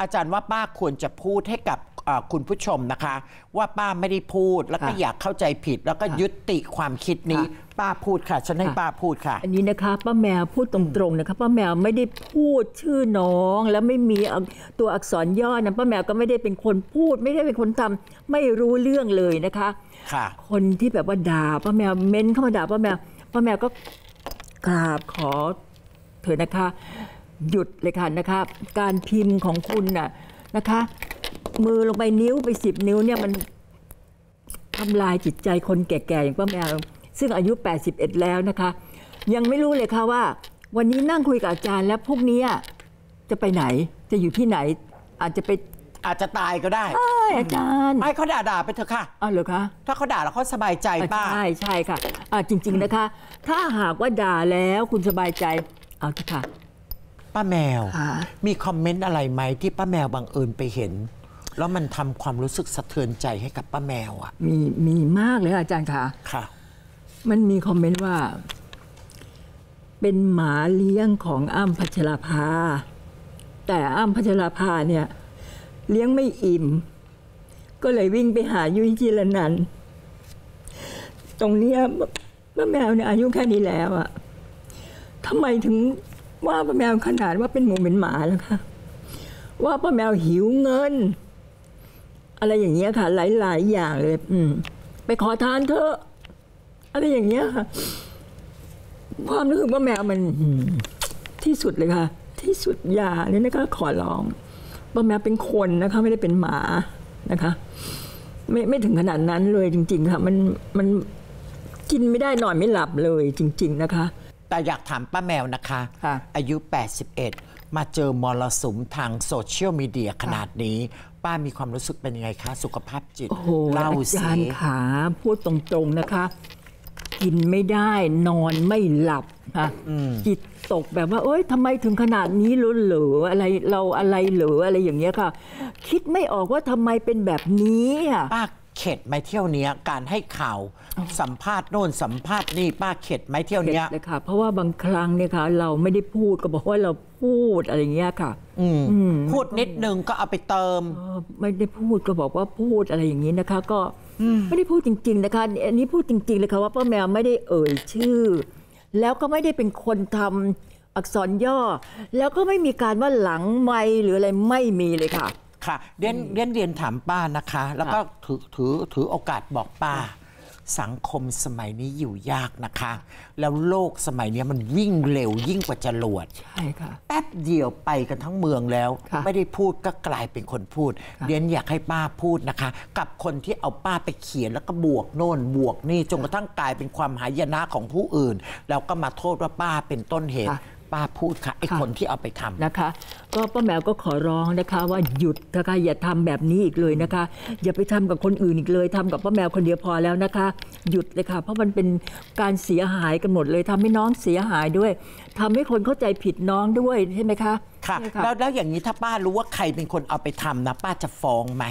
อาจารย์ว่าป้าควรจะพูดให้กับเอ่อคุณผู้ชมนะคะ ว่าป้าไม่ได้พูดแล้วก็ค่ะอยากเข้าใจผิด แล้วก็ค่ะยุติความคิดนี้ค่ะป้าพูดค่ะ ฉันให้ค่ะป้าพูดค่ะ อันนี้นะคะ ป้าแมวพูดตรงๆนะคะป้าแมวไม่ได้พูดชื่อน้อง แล้วไม่มีอักตัวอักษรย่อนะป้าแมวก็ไม่ได้เป็นคนพูด ไม่ได้เป็นคนทำไม่รู้เรื่องเลยนะคะค่ะ คนที่แบบว่าด่าป้าแมวเม้นเข้ามาด่าป้าแมวป้าแมวก็กราบขอเถอะนะคะ หยุดเลยค่ะนะคะการพิมพ์ของคุณน่ะนะคะ มือลงไปนิ้วไปสิบนิ้วเนี่ยมันทำลายจิตใจคนแก่ๆอย่างป้าแมว ซึ่งอายุ 81 แล้วนะคะ ยังไม่รู้เลยค่ะว่า วันนี้นั่งคุยกับอาจารย์แล้วพรุ่งนี้จะไปไหนจะอยู่ที่ไหน อาจจะไปอาจจะตายก็ได้ใช่อาจารย์ไม่เขาด่าด่าๆไปเถอะค่ะอ้าวเหรอคะถ้าเขาด่าแล้วเขาสบายใจป้าใช่ใช่ค่ะอ่าจริง ๆนะคะ ถ้าหากว่าด่าแล้วคุณสบายใจเอาเถอะค่ะ ป้าแมวค่ะมีคอมเมนต์อะไรไหมที่ป้าแมวบังเอิญไปเห็น แล้วมันทำความรู้สึกสะเทือนใจให้กับป้าแมวอะ มีมีมากเลยค่ะอาจารย์ค่ะค่ะ มันมีคอมเมนต์ว่า เป็นหมาเลี้ยงของอ้ำพัชราภา แต่อ้ำพัชราภาเนี่ย เลี้ยงไม่อิ่ม ก็เลยวิ่งไปหายุ้ยจีรนันท์ตรงเนี้ยป้าแมวเนี่ยอายุแค่นี้แล้วอะทำไมถึง ว่าป้าแมวขนาดว่าเป็นหมูเป็นหมาแล้วค่ะ ว่าป้าแมวหิวเงิน อะไรอย่างเงี้ยค่ะ หลาย ๆ อย่างเลย อืม ไปขอทานเถอะ อะไรอย่างเงี้ยค่ะ ความรู้สึกว่าแมวมันอืที่สุดเลยค่ะ ที่สุดอย่าเนี่ยนะคะขอร้องว่าแมวเป็นคนนะคะ ไม่ได้เป็นหมานะคะ ไม่ไม่ถึงขนาดนั้นเลยจริง ๆ ค่ะ มันมันกินไม่ได้นอนไม่หลับเลยจริง ๆ นะคะ แต่อยากถามป้าแมวนะคะค่ะอายุ 81 มาเจอมรสุมทางโซเชียลมีเดียขนาดนี้ ป้ามีความรู้สึกเป็นยังไงคะ สุขภาพจิตโอ้โหเล่าอาสิจารย์ขาพูดตรงๆนะคะ กินไม่ได้นอนไม่หลับค่ะจิตตกแบบว่าเอ้ยทำไมถึงขนาดนี้เหรอเหรออะไรเราอะไรเหรออะไรอย่างเงี้ยค่ะ คิดไม่ออกว่าทำไมเป็นแบบนี้อะป้า เข็ดไหมเที่ยวเนี้ยการให้ข่าวสัมภาษณ์โน่นสัมภาษณ์นี่ป้าเข็ดไหมเที่ยวเข็ดเนี้ยเลยค่ะ เพราะว่าบางครั้งเนี่ยค่ะเราไม่ได้พูดก็บอกว่าเราพูดอะไรอย่างเงี้ยค่ะอืมอืมพูดนิดนึงก็เอาไปเติมเออไม่ได้พูดก็บอกว่าพูดอะไรอย่างนี้นะคะ ก็ไม่ได้พูดจริง ๆ นะคะอันนี้พูดจริง ๆ เลยค่ะว่าป้าแมวไม่ได้เอ่ยชื่อ แล้วก็ไม่ได้เป็นคนทำอักษรย่อ แล้วก็ไม่มีการว่าหลังไม่หรืออะไรไม่มีเลยค่ะ ค่ะเรียนเรียนเรียนถามป้านะคะ แล้วก็ถือถือถือโอกาสบอกป้า สังคมสมัยนี้อยู่ยากนะคะ แล้วโลกสมัยนี้มันวิ่งเร็วยิ่งกว่าจรวดใช่ค่ะแป๊บเดียวไปกันทั้งเมืองแล้วค่ะไม่ได้พูดก็กลายเป็นคนพูดค่ะเรียนอยากให้ป้าพูดนะคะ กับคนที่เอาป้าไปเขียนแล้วก็บวกโน่นบวกนี่จนกระทั่งกลายเป็นความหายนะของผู้อื่น แล้วก็มาโทษว่าป้าเป็นต้นเหตุ ป้าพูดค่ะไอ้คนที่เอาไปทำนะคะ ก็ป้าแมวก็ขอร้องนะคะว่าหยุดนะคะอย่าทำแบบนี้อีกเลยนะคะ อย่าไปทำกับคนอื่นอีกเลยทำกับป้าแมวคนเดียวพอแล้วนะคะ หยุดเลยค่ะ เพราะมันเป็นการเสียหายกันหมดเลยทำให้น้องเสียหายด้วยทำให้คนเข้าใจผิดน้องด้วยใช่ไหมคะค่ะใช่แล้วแล้วอย่างนี้ถ้าป้ารู้ว่าใครเป็นคนเอาไปทำนะป้าจะฟ้องไหม